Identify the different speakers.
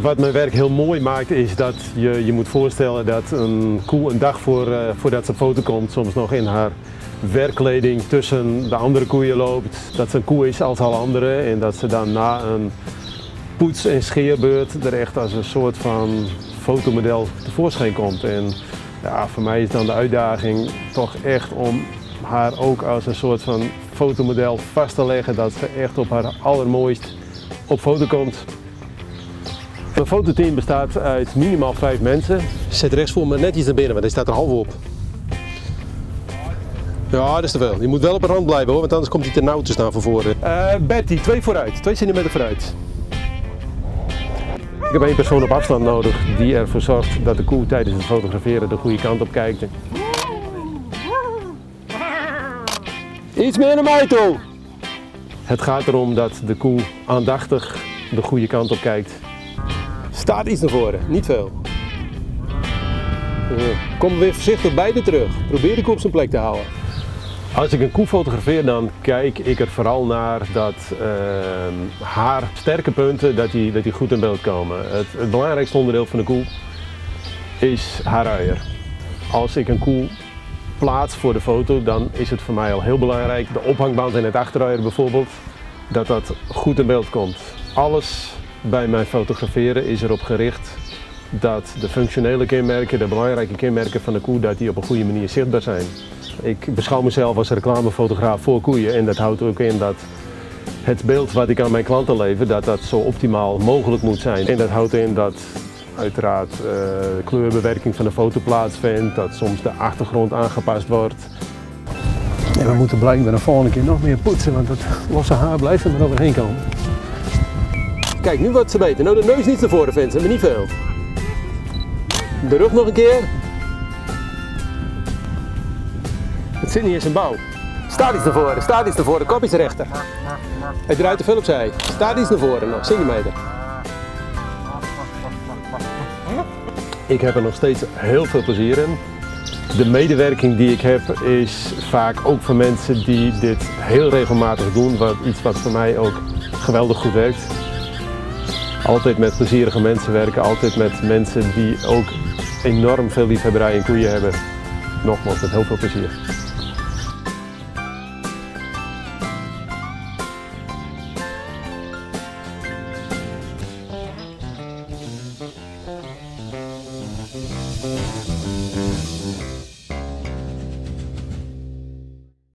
Speaker 1: Wat mijn werk heel mooi maakt is dat je je moet voorstellen dat een koe een dag voor, uh, voordat ze foto komt soms nog in haar werkkleding tussen de andere koeien loopt. Dat ze een koe is als alle anderen en dat ze dan na een poets- en scheerbeurt er echt als een soort van fotomodel tevoorschijn komt. En ja, voor mij is dan de uitdaging toch echt om haar ook als een soort van fotomodel vast te leggen dat ze echt op haar allermooist op foto komt. Mijn fototeam bestaat uit minimaal vijf mensen. Zet rechts voor me net iets naar binnen, want hij staat er half op. Ja, dat is te veel. Je moet wel op een rand blijven hoor, want anders komt hij te nauw te staan van voren. Uh, Betty, twee vooruit. Twee centimeter vooruit. Ik heb één persoon op afstand nodig die ervoor zorgt dat de koe tijdens het fotograferen de goede kant op kijkt. Iets meer naar mij toe! Het gaat erom dat de koe aandachtig de goede kant op kijkt. Staat iets naar voren, niet veel. Uh, kom weer voorzichtig beide terug. Probeer de koe op zijn plek te houden. Als ik een koe fotografeer, dan kijk ik er vooral naar dat uh, haar sterke punten dat die, dat die goed in beeld komen. Het, het belangrijkste onderdeel van de koe is haar uier. Als ik een koe plaats voor de foto, dan is het voor mij al heel belangrijk, de ophangband en het achteruier bijvoorbeeld, dat dat goed in beeld komt. Alles bij mijn fotograferen is erop gericht dat de functionele kenmerken, de belangrijke kenmerken van de koe, dat die op een goede manier zichtbaar zijn. Ik beschouw mezelf als reclamefotograaf voor koeien en dat houdt ook in dat het beeld wat ik aan mijn klanten lever, dat dat zo optimaal mogelijk moet zijn. En dat houdt in dat uiteraard uh, kleurbewerking van de foto plaatsvindt, dat soms de achtergrond aangepast wordt. En we moeten blijkbaar de volgende keer nog meer poetsen, want dat losse haar blijft er maar overheen komen. Kijk, nu wordt ze beter. Nou, de neus niet naar voren, Vincent, maar niet veel. De rug nog een keer. Het zit niet in zijn bouw. Staat iets naar voren, staat iets naar voren, kop is rechter. Hij draait te veel opzij. Staat iets naar voren nog, centimeter. Ik heb er nog steeds heel veel plezier in. De medewerking die ik heb is vaak ook van mensen die dit heel regelmatig doen. Wat, iets wat voor mij ook geweldig goed werkt altijd met plezierige mensen werken, altijd met mensen die ook enorm veel liefhebberij in koeien hebben. Nogmaals, met heel veel plezier.